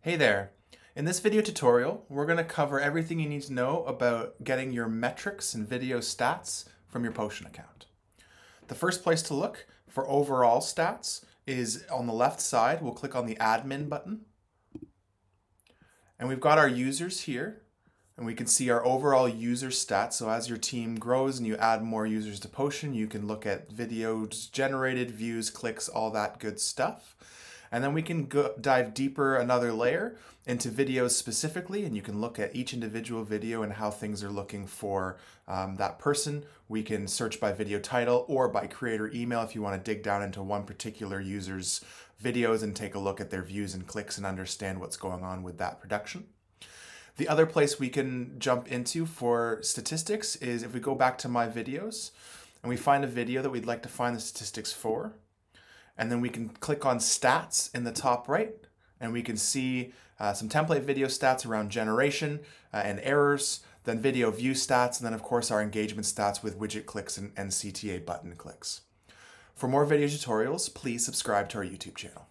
Hey there. In this video tutorial, we're going to cover everything you need to know about getting your metrics and video stats from your Potion account. The first place to look for overall stats is on the left side. We'll click on the admin button. And we've got our users here and we can see our overall user stats. So as your team grows and you add more users to Potion, you can look at videos generated, views, clicks, all that good stuff. And then we can go dive deeper another layer into videos specifically, and you can look at each individual video and how things are looking for um, that person. We can search by video title or by creator email if you want to dig down into one particular user's videos and take a look at their views and clicks and understand what's going on with that production. The other place we can jump into for statistics is if we go back to my videos and we find a video that we'd like to find the statistics for, and then we can click on stats in the top right and we can see uh, some template video stats around generation uh, and errors, then video view stats, and then of course our engagement stats with widget clicks and, and CTA button clicks. For more video tutorials, please subscribe to our YouTube channel.